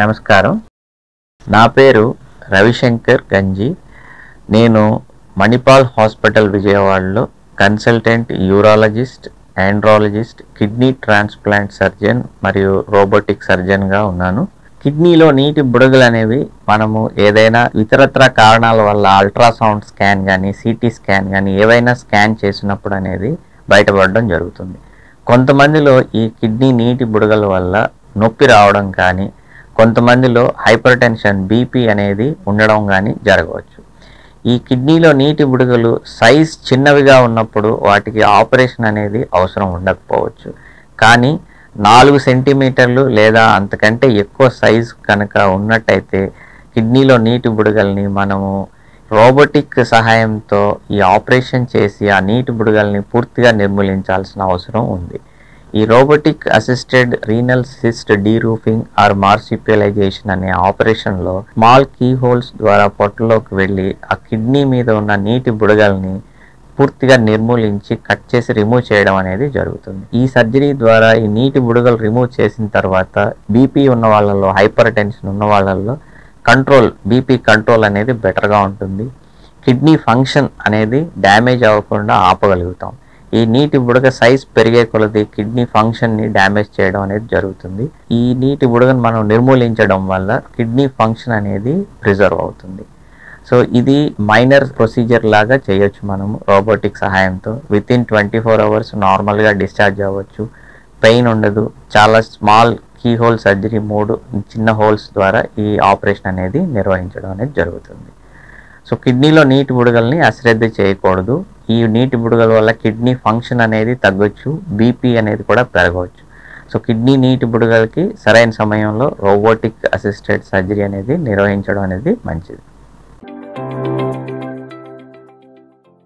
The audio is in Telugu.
నమస్కారం. నా పేరు రవిశంకర్ గంజి. నేను మణిపాల్ హాస్పిటల్ విజయవాడలో consultant urologist andrologist kidney transplant surgeon మరియు రోబోటిక్ సర్జన్గా ఉన్నాను. కిడ్నీలో నీటి బుడగలు అనేవి మనము ఏదైనా ఇతరత్ర కారణాల వల్ల అల్ట్రాసౌండ్ స్కాన్ కానీ సిటీ స్కాన్ కానీ ఏవైనా స్కాన్ చేసినప్పుడు అనేది బయటపడడం జరుగుతుంది. కొంతమందిలో ఈ కిడ్నీ నీటి బుడగల వల్ల నొప్పి రావడం కానీ కొంతమందిలో హైపర్ టెన్షన్ బీపీ అనేది ఉండడం కానీ జరగవచ్చు. ఈ కిడ్నీలో నీటి బుడగలు సైజ్ చిన్నవిగా ఉన్నప్పుడు వాటికి ఆపరేషన్ అనేది అవసరం ఉండకపోవచ్చు. కానీ నాలుగు సెంటీమీటర్లు లేదా అంతకంటే ఎక్కువ సైజ్ కనుక ఉన్నట్టయితే కిడ్నీలో నీటి బుడగల్ని మనము రోబోటిక్ సహాయంతో ఈ ఆపరేషన్ చేసి ఆ నీటి బుడగల్ని పూర్తిగా నిర్మూలించాల్సిన అవసరం ఉంది. ఈ robotic assisted renal cyst deroofing or marsupialization అనే ఆపరేషన్లో స్మాల్ కీ హోల్స్ ద్వారా పొట్టలోకి వెళ్ళి ఆ కిడ్నీ మీద ఉన్న నీటి బుడగల్ని పూర్తిగా నిర్మూలించి కట్ చేసి రిమూవ్ చేయడం అనేది జరుగుతుంది. ఈ సర్జరీ ద్వారా ఈ నీటి బుడగలు రిమూవ్ చేసిన తర్వాత బీపీ ఉన్న వాళ్ళలో హైపర్ టెన్షన్ ఉన్న వాళ్ళల్లో కంట్రోల్ బీపీ కంట్రోల్ అనేది బెటర్గా ఉంటుంది. కిడ్నీ ఫంక్షన్ అనేది డ్యామేజ్ అవ్వకుండా ఆపగలుగుతాం. ఈ నీటి బుడగ సైజ్ పెరిగే కొలది కిడ్నీ ఫంక్షన్ని డ్యామేజ్ చేయడం అనేది జరుగుతుంది. ఈ నీటి బుడగను మనం నిర్మూలించడం వల్ల కిడ్నీ ఫంక్షన్ అనేది ప్రిజర్వ్ అవుతుంది. సో ఇది మైనర్ ప్రొసీజర్ లాగా చేయొచ్చు మనము రోబోటిక్ సహాయంతో. Within twenty four hours నార్మల్గా డిశ్చార్జ్ అవ్వచ్చు. పెయిన్ ఉండదు. చాలా స్మాల్ కీ హోల్ సర్జరీ మూడు చిన్న హోల్స్ ద్వారా ఈ ఆపరేషన్ అనేది నిర్వహించడం అనేది జరుగుతుంది. సో కిడ్నీలో నీటి బుడగల్ని అశ్రద్ధ చేయకూడదు. ఈ నీటి బుడగల వల్ల కిడ్నీ ఫంక్షన్ అనేది తగ్గొచ్చు బీపీ అనేది కూడా పెరగవచ్చు. సో కిడ్నీ నీటి బుడగలకి సరైన సమయంలో రోబోటిక్ అసిస్టెడ్ సర్జరీ అనేది నిర్వహించడం అనేది మంచిది.